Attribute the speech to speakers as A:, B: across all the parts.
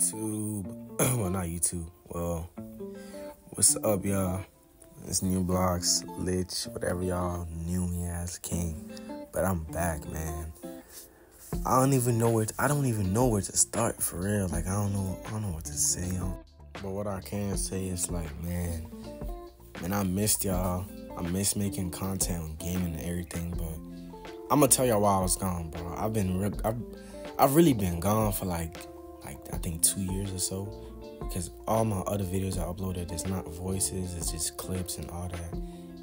A: YouTube. well, not YouTube. Well, what's up, y'all? It's Newbloxx, Lich, whatever y'all knew me as King. But I'm back, man. I don't even know where. To, I don't even know where to start for real. Like I don't know. I don't know what to say. But what I can say is like, man, man, I missed y'all. I miss making content on gaming and everything. But I'm gonna tell y'all why I was gone, bro. I've been. I've, I've really been gone for like like I think two years or so because all my other videos I uploaded is not voices, it's just clips and all that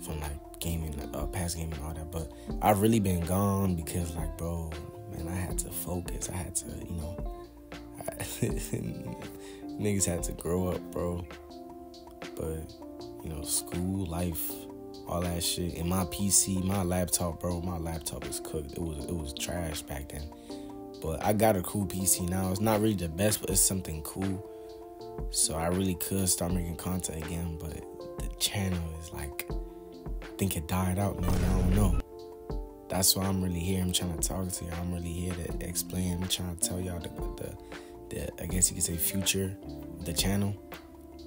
A: from like gaming, uh, past gaming, all that. But I've really been gone because like, bro, man, I had to focus. I had to, you know, I, niggas had to grow up, bro. But you know, school life, all that shit. And my PC, my laptop, bro, my laptop was cooked. It was it was trash back then. But I got a cool PC now. It's not really the best, but it's something cool. So I really could start making content again, but the channel is like, I think it died out, man. I don't know. That's why I'm really here. I'm trying to talk to y'all. I'm really here to explain. I'm trying to tell y'all the, the, the I guess you could say, future the channel.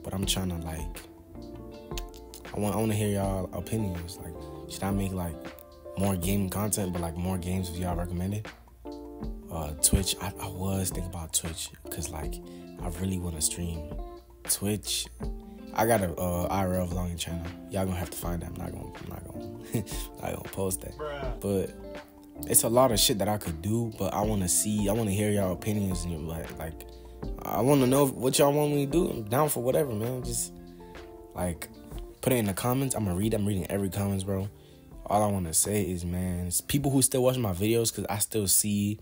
A: But I'm trying to like, I want, I want to hear y'all opinions. Like, should I make like more game content, but like more games if y'all recommended? Uh, Twitch. I, I was thinking about Twitch because like I really want to stream Twitch. I got a uh, IRL vlogging channel. Y'all gonna have to find that. I'm not gonna, I'm not gonna, not gonna post that. But it's a lot of shit that I could do. But I want to see. I want to hear y'all opinions and like, like I want to know what y'all want me to do. I'm down for whatever, man. Just like put it in the comments. I'm gonna read. I'm reading every comments, bro all I want to say is, man, it's people who still watch my videos because I still see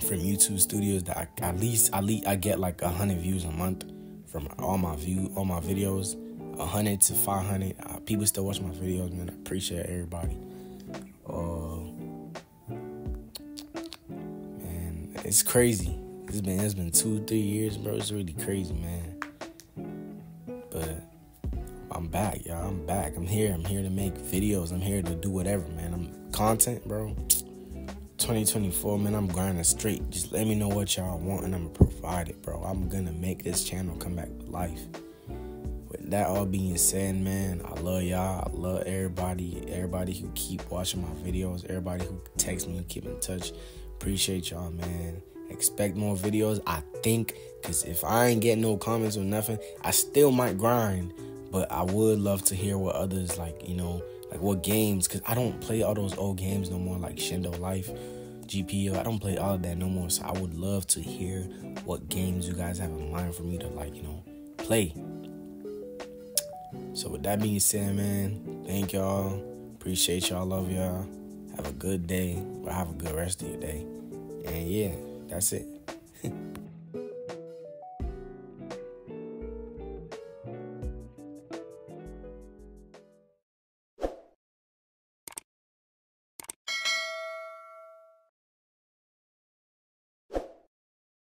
A: from YouTube studios that I, at least at least I get like hundred views a month from all my view all my videos, hundred to five hundred. Uh, people still watch my videos, man. I appreciate everybody. Uh, man, it's crazy. It's been it's been two three years, bro. It's really crazy, man. But I'm back, y'all. I'm back. I'm here. I'm here to make videos. I'm here to do whatever, man. I'm content, bro. 2024, man. I'm grinding straight. Just let me know what y'all want, and I'm gonna provide it, bro. I'm gonna make this channel come back to life. With that all being said, man, I love y'all. I love everybody. Everybody who keep watching my videos. Everybody who text me, and keep in touch. Appreciate y'all, man. Expect more videos. I think, cause if I ain't getting no comments or nothing, I still might grind but I would love to hear what others like, you know, like what games, because I don't play all those old games no more, like Shindo Life, GPO. I don't play all of that no more. So I would love to hear what games you guys have in mind for me to, like, you know, play. So with that being said, man, thank y'all. Appreciate y'all. Love y'all. Have a good day, or have a good rest of your day. And yeah, that's it.